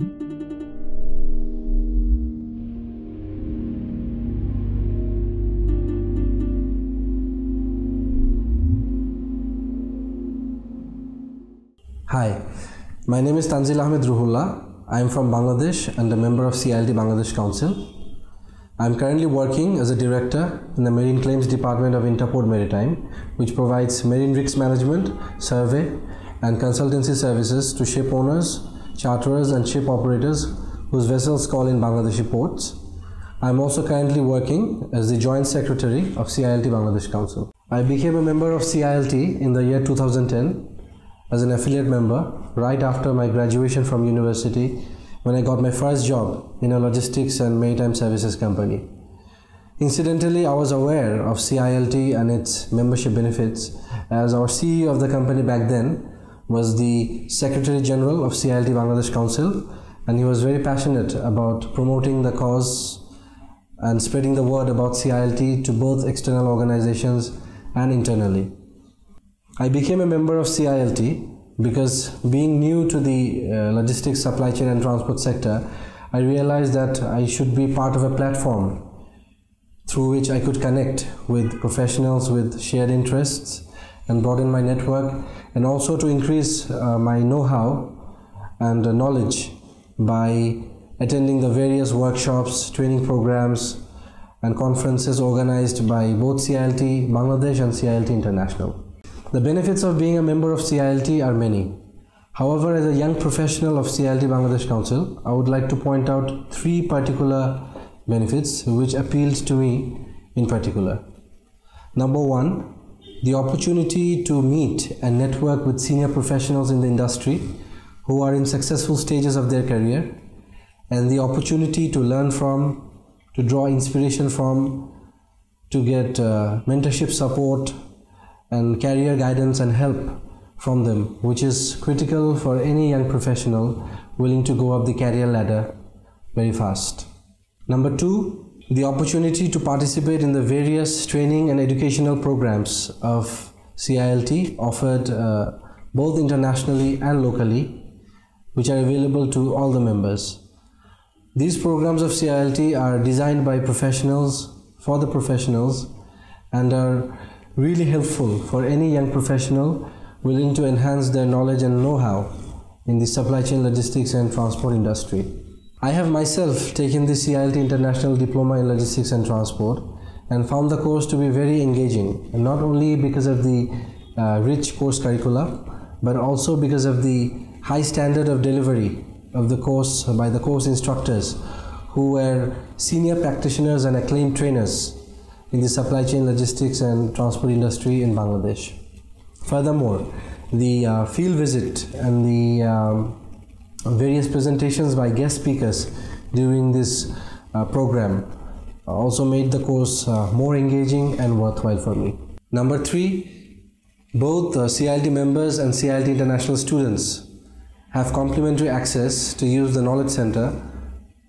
Hi, my name is Tanjil Ahmed Ruhullah. I am from Bangladesh and a member of CILT Bangladesh Council. I am currently working as a director in the Marine Claims Department of Interport Maritime, which provides marine risk management, survey, and consultancy services to ship owners, charterers, and ship operators whose vessels call in Bangladeshi ports. I am also currently working as the Joint Secretary of CILT Bangladesh Council. I became a member of CILT in the year 2010 as an affiliate member right after my graduation from university when I got my first job in a logistics and maritime services company. Incidentally, I was aware of CILT and its membership benefits as our CEO of the company back then was the Secretary General of CILT Bangladesh Council and he was very passionate about promoting the cause and spreading the word about CILT to both external organizations and internally. I became a member of CILT because being new to the uh, logistics, supply chain, and transport sector, I realized that I should be part of a platform through which I could connect with professionals with shared interests and broaden my network, and also to increase uh, my know how and uh, knowledge by attending the various workshops, training programs, and conferences organized by both CILT Bangladesh and CILT International. The benefits of being a member of CILT are many. However, as a young professional of CILT Bangladesh Council, I would like to point out three particular benefits which appealed to me in particular. Number one, the opportunity to meet and network with senior professionals in the industry who are in successful stages of their career, and the opportunity to learn from, to draw inspiration from, to get uh, mentorship support, and career guidance and help from them, which is critical for any young professional willing to go up the career ladder very fast. Number two, the opportunity to participate in the various training and educational programs of CILT offered uh, both internationally and locally, which are available to all the members. These programs of CILT are designed by professionals for the professionals and are really helpful for any young professional willing to enhance their knowledge and know-how in the supply chain logistics and transport industry. I have myself taken the CILT International Diploma in Logistics and Transport and found the course to be very engaging, not only because of the uh, rich course curricula, but also because of the high standard of delivery of the course by the course instructors who were senior practitioners and acclaimed trainers in the supply chain logistics and transport industry in Bangladesh. Furthermore, the uh, field visit and the um, various presentations by guest speakers during this uh, program also made the course uh, more engaging and worthwhile for me. Number three, both uh, CILT members and CILT international students have complimentary access to use the Knowledge Center,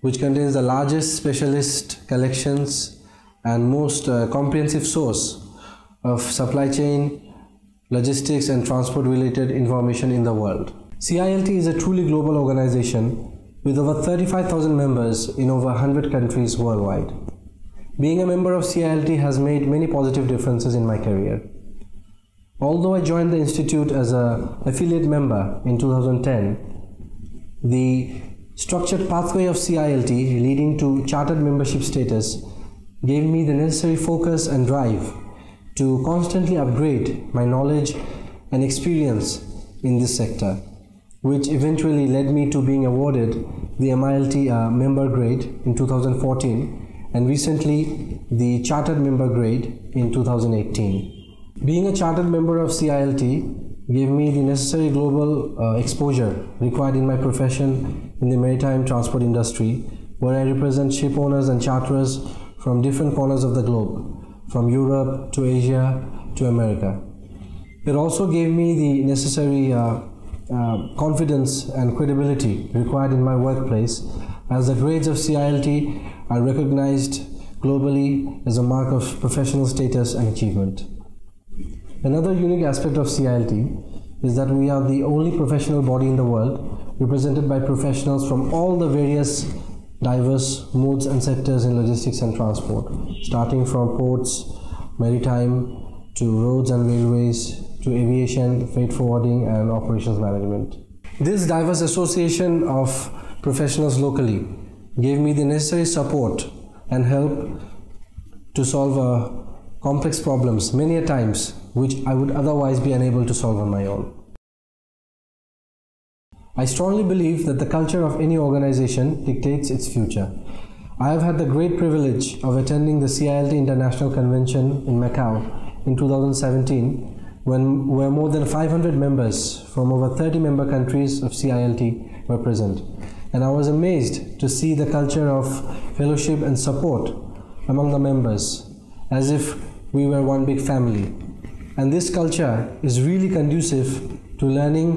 which contains the largest specialist collections and most uh, comprehensive source of supply chain, logistics, and transport related information in the world. CILT is a truly global organization with over 35,000 members in over 100 countries worldwide. Being a member of CILT has made many positive differences in my career. Although I joined the institute as an affiliate member in 2010, the structured pathway of CILT leading to chartered membership status gave me the necessary focus and drive to constantly upgrade my knowledge and experience in this sector, which eventually led me to being awarded the MILT uh, member grade in 2014 and recently the chartered member grade in 2018. Being a chartered member of CILT gave me the necessary global uh, exposure required in my profession in the maritime transport industry, where I represent ship owners and charterers from different corners of the globe, from Europe to Asia to America. It also gave me the necessary uh, uh, confidence and credibility required in my workplace as the grades of CILT are recognized globally as a mark of professional status and achievement. Another unique aspect of CILT is that we are the only professional body in the world represented by professionals from all the various diverse modes and sectors in logistics and transport, starting from ports, maritime, to roads and railways, to aviation, freight forwarding, and operations management. This diverse association of professionals locally gave me the necessary support and help to solve uh, complex problems many a times which I would otherwise be unable to solve on my own. I strongly believe that the culture of any organization dictates its future. I have had the great privilege of attending the CILT International Convention in Macau in 2017 when where more than 500 members from over 30 member countries of CILT were present. And I was amazed to see the culture of fellowship and support among the members as if we were one big family. And this culture is really conducive to learning,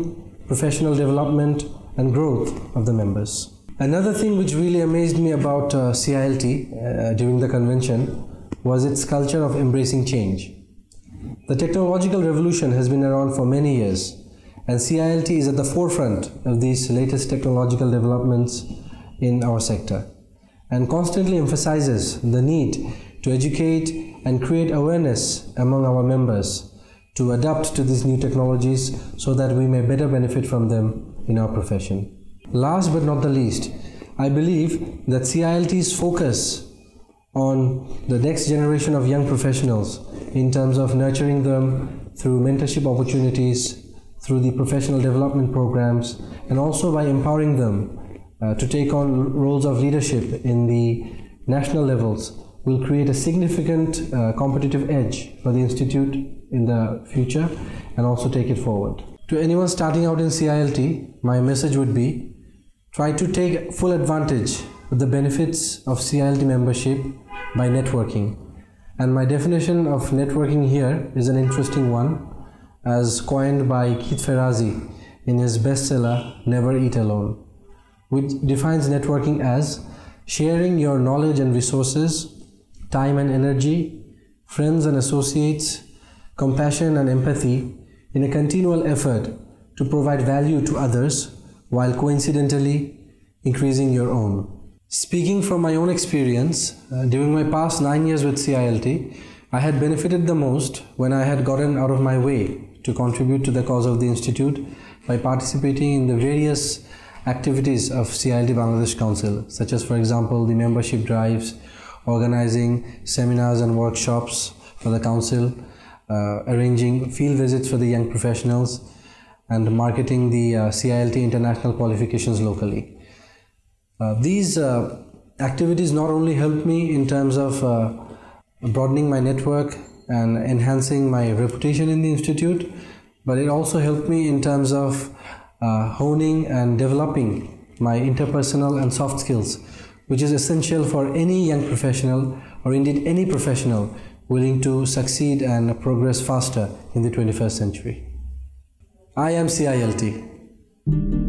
professional development, and growth of the members. Another thing which really amazed me about uh, CILT uh, during the convention was its culture of embracing change. The technological revolution has been around for many years, and CILT is at the forefront of these latest technological developments in our sector and constantly emphasizes the need to educate and create awareness among our members to adapt to these new technologies so that we may better benefit from them in our profession. Last but not the least, I believe that CILT's focus on the next generation of young professionals in terms of nurturing them through mentorship opportunities, through the professional development programs, and also by empowering them uh, to take on roles of leadership in the national levels will create a significant uh, competitive edge for the institute in the future and also take it forward. To anyone starting out in CILT, my message would be try to take full advantage of the benefits of CILT membership by networking. And my definition of networking here is an interesting one, as coined by Keith Ferrazzi in his bestseller Never Eat Alone, which defines networking as sharing your knowledge and resources, time and energy, friends and associates, compassion and empathy in a continual effort to provide value to others while coincidentally increasing your own. Speaking from my own experience, uh, during my past nine years with CILT, I had benefited the most when I had gotten out of my way to contribute to the cause of the Institute by participating in the various activities of CILT Bangladesh Council, such as, for example, the membership drives, organizing seminars and workshops for the Council, uh, arranging field visits for the young professionals, and marketing the uh, CILT international qualifications locally. Uh, these uh, activities not only helped me in terms of uh, broadening my network and enhancing my reputation in the institute, but it also helped me in terms of uh, honing and developing my interpersonal and soft skills, which is essential for any young professional or indeed any professional willing to succeed and progress faster in the 21st century. I am CILT.